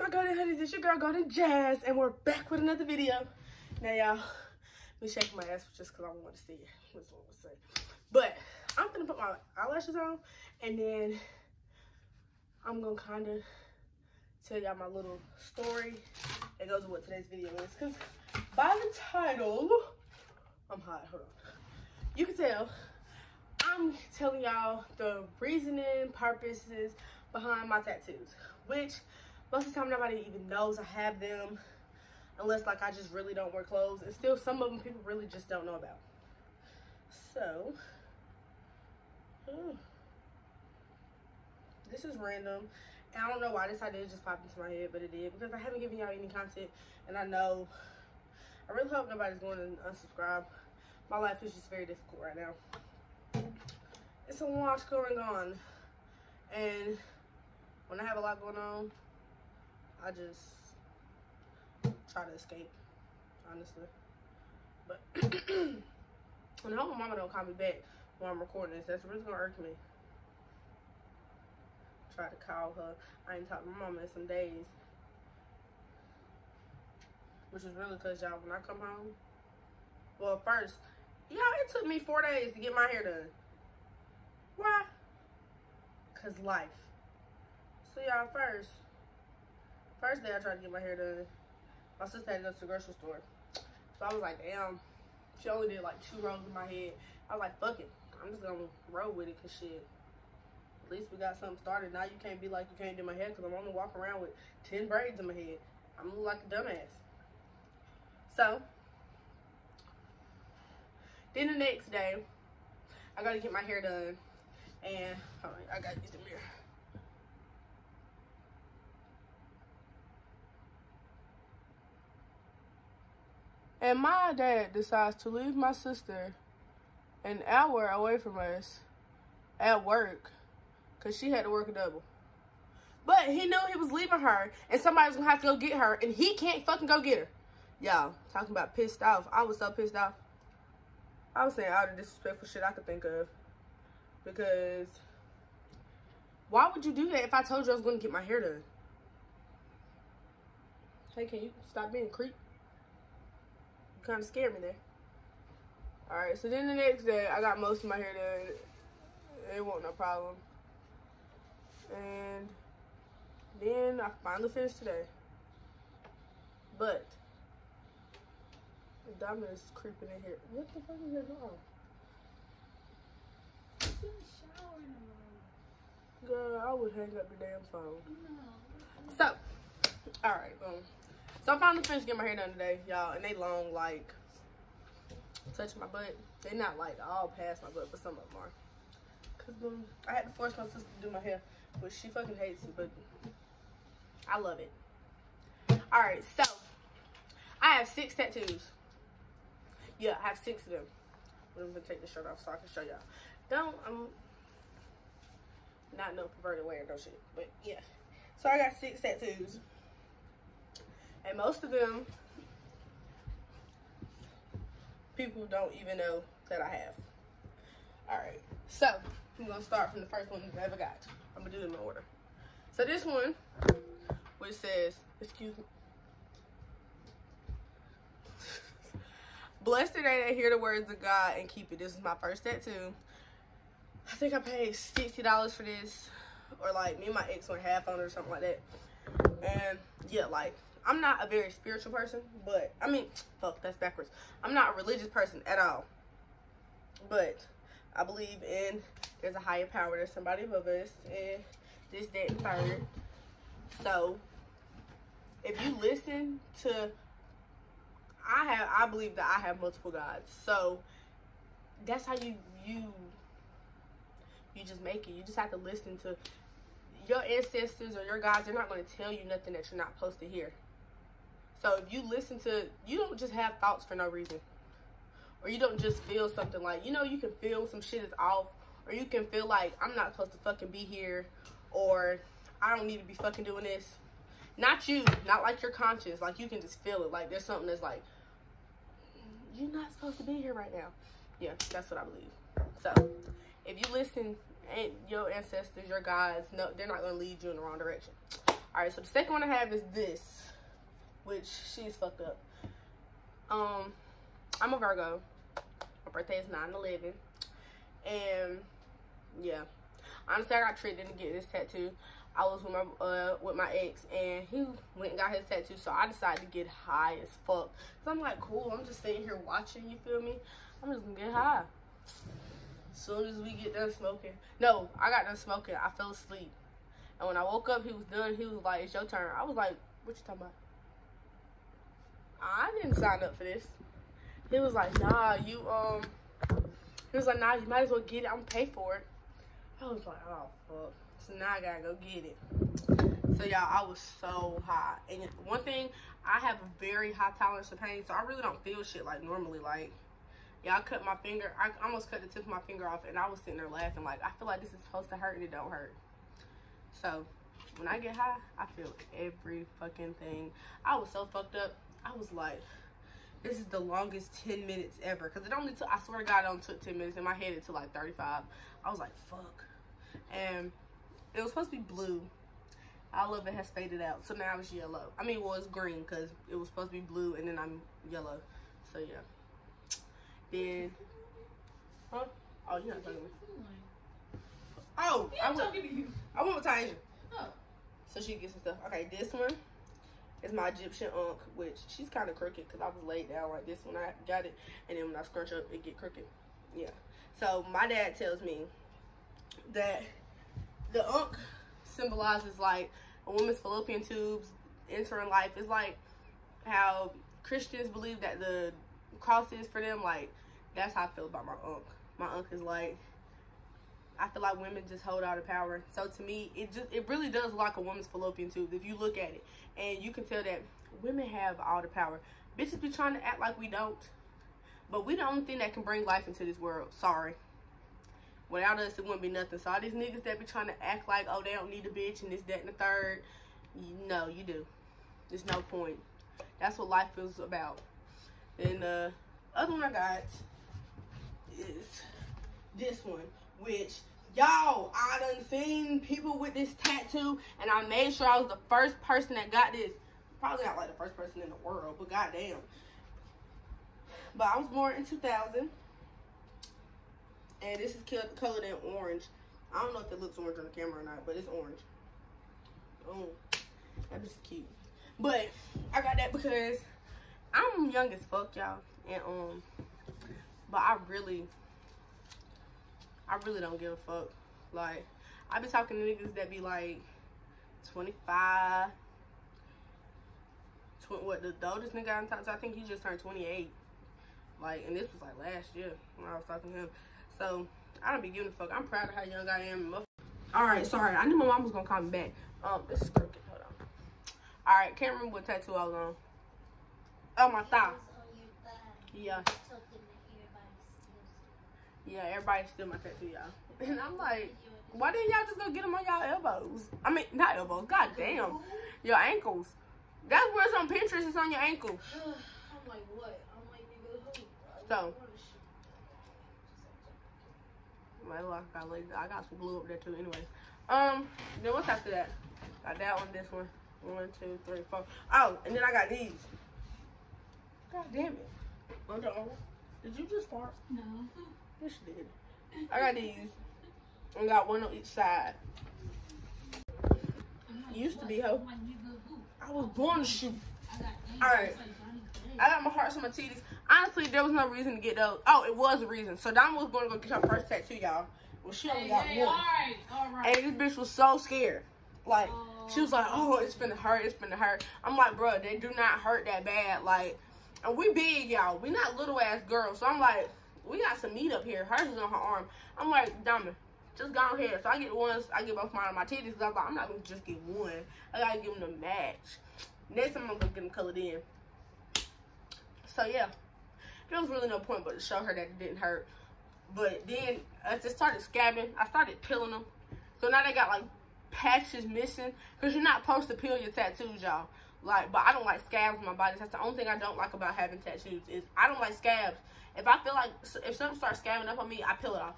Oh Golden Hunnies it's your girl GoldenJass? And we're back with another video. Now y'all me shaking my ass just because i want to see it. What but i'm gonna put my eyelashes on and then i'm gonna kind of tell y'all my little story that goes with what today's video is. Because by the title i'm hot hold on. You can tell i'm telling y'all the reasoning purposes behind my tattoos which most of the time nobody even knows I have them unless like I just really don't wear clothes. And still some of them people really just don't know about. So this is random. And I don't know why this idea just popped into my head but it did because I haven't given y'all any content and I know I really hope nobody's going to unsubscribe. My life is just very difficult right now. It's a lot going on. And when I have a lot going on I just try to escape, honestly. But and I hope my mama don't call me back while I'm recording this. That's really gonna irk me. Try to call her. I ain't talked to my mama in some days. Which is really cause y'all when I come home. Well first, y'all it took me four days to get my hair done. Why? Cause life. So y'all first First day I tried to get my hair done, my sister had to go to the grocery store. So I was like, damn, she only did like two rows in my head. I was like, fuck it. I'm just gonna roll with it cause shit. At least we got something started. Now you can't be like you can't do my hair because I'm only walking around with 10 braids in my head. I'm look like a dumbass. So, then the next day, I gotta get my hair done. And, on, I gotta use the mirror. And my dad decides to leave my sister an hour away from us at work because she had to work a double. But he knew he was leaving her and somebody was going to have to go get her and he can't fucking go get her. Y'all, talking about pissed off. I was so pissed off. I was saying all the disrespectful shit I could think of. Because why would you do that if I told you I was going to get my hair done? Hey, can you stop being creep? Kind of scared me there. All right, so then the next day, I got most of my hair done. It wasn't no problem. And then I finally finished today. But the diamond is creeping in here. What the fuck is that on? Girl, I would hang up the damn phone. No. So, all right, um, so I finally finished getting my hair done today, y'all. And they long, like, touch my butt. They're not, like, all past my butt, but some of them are. Because um, I had to force my sister to do my hair. But she fucking hates it, but I love it. Alright, so. I have six tattoos. Yeah, I have six of them. I'm to take the shirt off so I can show y'all. Don't, I'm not no perverted wearing no shit. But, yeah. So, I got six tattoos. And most of them, people don't even know that I have. All right, so I'm gonna start from the first one I ever got. I'm gonna do them in order. So this one, which says, excuse me. Blessed are they that hear the words of God and keep it. This is my first tattoo. I think I paid $60 for this. Or like me and my ex went half on it or something like that. And yeah, like I'm not a very spiritual person, but I mean, fuck, that's backwards. I'm not a religious person at all. But I believe in there's a higher power, there's somebody above us, and this, that, and third. So if you listen to I have I believe that I have multiple gods. So that's how you you you just make it. You just have to listen to your ancestors or your gods. They're not going to tell you nothing that you're not supposed to hear. So if you listen to, you don't just have thoughts for no reason. Or you don't just feel something like, you know, you can feel some shit is off. Or you can feel like, I'm not supposed to fucking be here. Or I don't need to be fucking doing this. Not you, not like your conscience. Like you can just feel it. Like there's something that's like, you're not supposed to be here right now. Yeah, that's what I believe. So if you listen, and your ancestors, your guides, no, they're not gonna lead you in the wrong direction. All right, so the second one I have is this, which she's fucked up. Um, I'm a Virgo. My birthday is 9-11. And, yeah. Honestly, I got tricked into getting this tattoo. I was with my uh, with my ex, and he went and got his tattoo. So I decided to get high as fuck. Cause I'm like, cool. I'm just sitting here watching. You feel me? I'm just gonna get high. Soon as we get done smoking, no, I got done smoking. I fell asleep, and when I woke up, he was done. He was like, "It's your turn." I was like, "What you talking about?" I didn't sign up for this. He was like, "Nah, you um." He was like, "Nah, you might as well get it. I'm gonna pay for it." I was like, "Oh fuck." So now I gotta go get it. So y'all, I was so high. And one thing, I have a very high tolerance to pain, so I really don't feel shit like normally. Like, I cut my finger. I almost cut the tip of my finger off, and I was sitting there laughing. Like, I feel like this is supposed to hurt, and it don't hurt. So, when I get high, I feel every fucking thing. I was so fucked up. I was like, this is the longest 10 minutes ever. Because it only took, I swear to God, it only took 10 minutes. In my head, it took like 35. I was like, fuck. And it was supposed to be blue. All of it has faded out. So now it's yellow. I mean, well, it's green because it was supposed to be blue and then I'm yellow. So, yeah. Then, huh? Oh, you're not talking to me. Oh, I'm talking to you. I went with Tasia. Oh. So she gets some stuff. Okay, this one is my Egyptian ankh, which she's kind of crooked because I was laid down like this when I got it. And then when I scrunch up, it get crooked. Yeah. So my dad tells me that the ankh symbolizes like a woman's fallopian tubes entering life. It's like how Christians believe that the cross is for them. Like that's how I feel about my ankh. My ankh is like I feel like women just hold all the power. So to me, it just it really does like a woman's fallopian tube if you look at it, and you can tell that women have all the power. Bitches be trying to act like we don't, but we the only thing that can bring life into this world. Sorry. Without us, it wouldn't be nothing. So all these niggas that be trying to act like, oh, they don't need a bitch and this, that, and the third, you, no, you do. There's no point. That's what life is about. And the uh, other one I got is this one, which y'all, I done seen people with this tattoo, and I made sure I was the first person that got this. Probably not like the first person in the world, but goddamn. But I was born in 2000 and this is colored in orange. I don't know if it looks orange on the camera or not, but it's orange. Oh, that is cute. But I got that because I'm young as fuck, y'all, and um, but I really, I really don't give a fuck. Like, I be talking to niggas that be like 25. Tw what the oldest nigga I'm talking to, I think he just turned 28. Like, and this was like last year when I was talking to him. So I don't be giving a fuck. I'm proud of how young I am. All right, sorry. I knew my mom was gonna call me back. Um, this is crooked. Hold on. All right, can't remember what tattoo I was on. Oh, my thigh. Yeah. Yeah, everybody still my tattoo, y'all. And I'm like, why didn't y'all just go get them on y'all elbows? I mean, not elbows. God damn, your ankles. That's where it's on Pinterest. It's on your ankle. I'm like, what? I'm like, nigga, who? So. I got I got some glue up there too. Anyway, um, then what's after that? Got that one, this one. One, two, three, four. Oh, and then I got these. God damn it. Under Armour. Did you just fart? No. Did. I got these. I got one on each side. Used to be hoe. I was born to shoot. Alright. I got my hearts on my titties. Honestly, there was no reason to get those. Oh, it was a reason. So Donna was going to go get her first tattoo, y'all. Well, she only got hey, one. All right, all right. And this bitch was so scared. Like, she was like, oh, it's gonna hurt, it's gonna hurt. I'm like, bro, they do not hurt that bad. Like, and we big, y'all. We not little ass girls. So I'm like, we got some meat up here. Hers is on her arm. I'm like, Diamond, just go ahead. So I get ones, I get both mine on my titties. Cause I'm like, I'm not gonna just get one. I gotta give them the match. Next time I'm gonna get them colored in. So yeah, there was really no point but to show her that it didn't hurt. But then as it started scabbing, I started peeling them. So now they got like patches missing because you're not supposed to peel your tattoos, y'all. Like, but I don't like scabs on my body. That's the only thing I don't like about having tattoos is I don't like scabs. If I feel like if something starts scabbing up on me, I peel it off.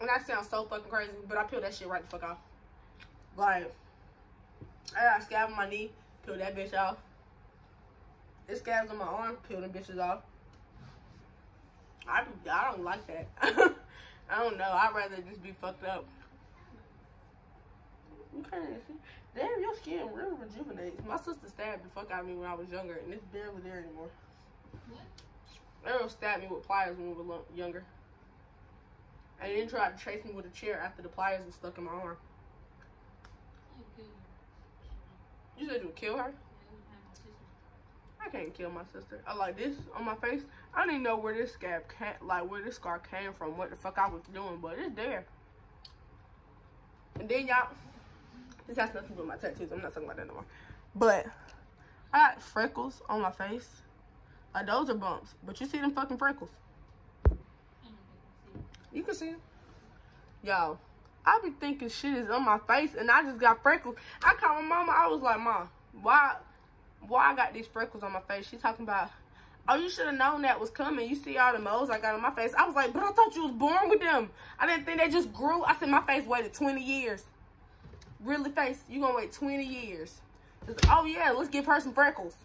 And that sounds so fucking crazy, but I peel that shit right the fuck off. Like, I got a on my knee, peel that bitch off. This scabs on my arm, peel them bitches off. I, I don't like that. I don't know. I'd rather just be fucked up. Okay. Damn, your skin really rejuvenates. My sister stabbed the fuck out of me when I was younger, and it's barely there anymore. What? Errol stabbed me with pliers when we were younger. And then tried to chase me with a chair after the pliers were stuck in my arm. You said you would kill her? I can't kill my sister. I like this on my face. I don't even know where this scab came, like where this scar came from, what the fuck I was doing, but it's there. And then y'all, this has nothing to do with my tattoos. I'm not talking about that no more. But I got freckles on my face. Like those are bumps, but you see them fucking freckles. You can see them. Yo, I be thinking shit is on my face, and I just got freckles. I called my mama. I was like, Mom, why, why I got these freckles on my face? She talking about, oh, you should have known that was coming. You see all the moles I got on my face. I was like, but I thought you was born with them. I didn't think they just grew. I said my face waited 20 years. Really, face? You gonna wait 20 years? Oh yeah, let's give her some freckles.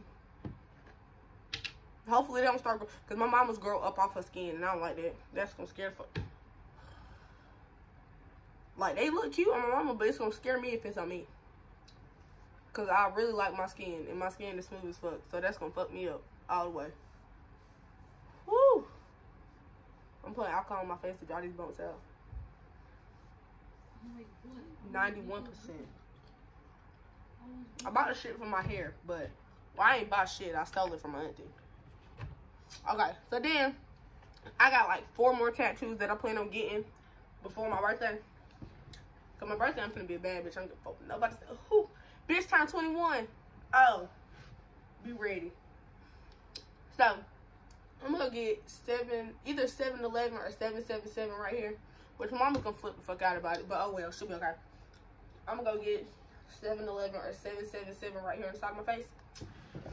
Hopefully they don't start because my mama's grow up off her skin, and I don't like that. That's gonna scare the fuck. Like they look cute on my mama, but it's gonna scare me if it's on me. Cause I really like my skin, and my skin is smooth as fuck, so that's gonna fuck me up all the way. Woo! I'm putting alcohol on my face to draw these bumps out. Like. Ninety-one percent. Oh, I bought the shit for my hair, but well, I ain't bought shit. I stole it from my auntie. Okay, so then I got like four more tattoos that I plan on getting before my birthday. Cause my birthday, I'm gonna be a bad bitch. I'm gonna fuck nobody. Who? Bitch turn 21. Oh, be ready. So I'm gonna get seven, either 7-Eleven or 777 right here. Which mama's gonna flip the fuck out about it, but oh well, she'll be okay. I'm gonna go get 7-Eleven or 777 right here on the side of my face.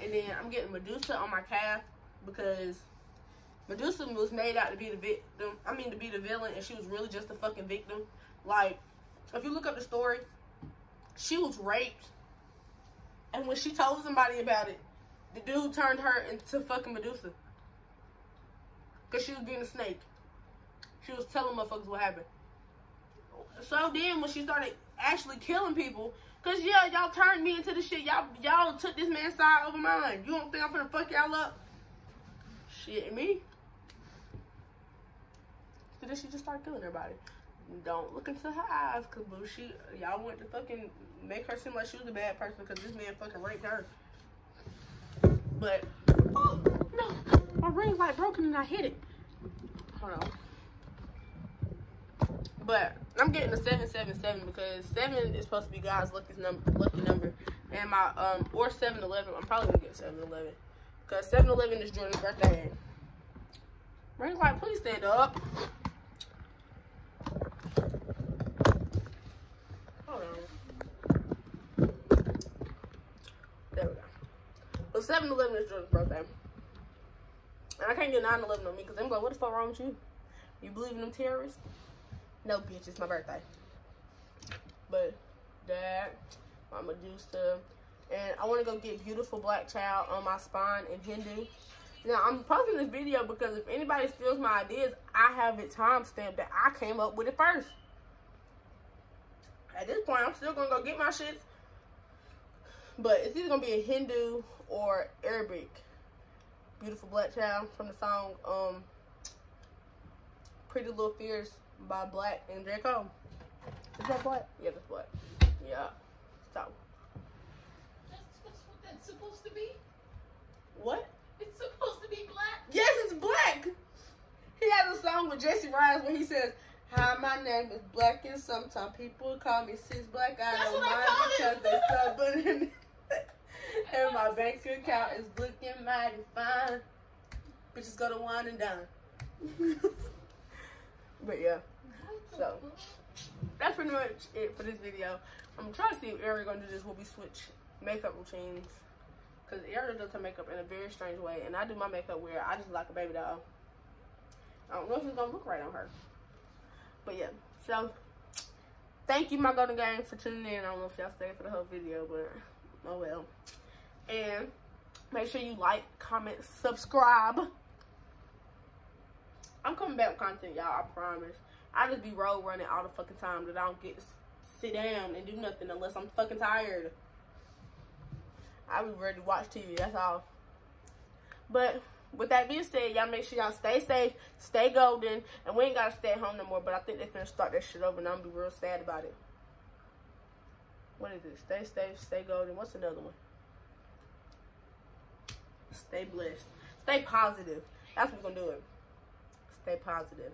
And then I'm getting Medusa on my calf because Medusa was made out to be the victim. I mean, to be the villain, and she was really just a fucking victim. Like, if you look up the story, she was raped. And when she told somebody about it, the dude turned her into fucking Medusa. Because she was being a snake. She was telling motherfuckers what happened. So then when she started actually killing people, cause yeah, y'all turned me into the shit. Y'all y'all took this man's side over mine. You don't think I'm gonna fuck y'all up? Shit me. So then she just started killing everybody. Don't look into her eyes, cause she y'all went to fucking make her seem like she was a bad person, cause this man fucking raped her. But oh no, my ring light broken and I hit it. Hold on. But I'm getting a seven seven seven because seven is supposed to be God's lucky number, lucky number, and my um or seven eleven. I'm probably gonna get seven eleven because 7-Eleven is Jordan's birthday. Ring light, please stand up. Hold on. There we go. But 7 Eleven is Jordan's birthday. And I can't get 9 11 on me because I'm like, what the fuck wrong with you? You believe in them terrorists? No, bitch, it's my birthday. But that, my Medusa, and I want to go get Beautiful Black Child on my spine in Hindu. Now, I'm posting this video because if anybody steals my ideas, I have it time stamped that I came up with it first. At this point, I'm still going to go get my shits. But it's either going to be a Hindu or Arabic. Beautiful Black Child from the song um, Pretty Little Fears by 6LACK and J. Cole. Is that 6LACK? Yeah, that's 6LACK. Yeah. So, That's, that's what that's supposed to be. what? It's supposed to be 6LACK. Yes, it's 6LACK. He has a song with Jessie Reyez where he says, Hi, my name is Black, and sometimes people call me Sis Black. I That's don't what I mind because it. they stubborn. and my bank account is looking mighty fine. Bitches go to wine and dine. but yeah, So. that's pretty much it for this video. I'm trying to see if Ariel gonna do this where we switch makeup routines. Cause Ariel does her makeup in a very strange way, and I do my makeup where I just like a baby doll. I don't know if it's gonna look right on her. But yeah, so thank you, my golden gang, for tuning in. I don't know if y'all stayed for the whole video, but oh well. And make sure you like, comment, subscribe. I'm coming back with content, y'all. I promise. I just be road running all the fucking time that I don't get to sit down and do nothing unless I'm fucking tired. I ready to watch TV. That's all. But with that being said, y'all make sure y'all stay safe, stay golden, and we ain't gotta stay at home no more. But I think they're gonna start that shit over, and I'm gonna be real sad about it. What is it? Stay safe, stay golden. What's another one? Stay blessed. Stay positive. That's what's gonna do it. Stay positive.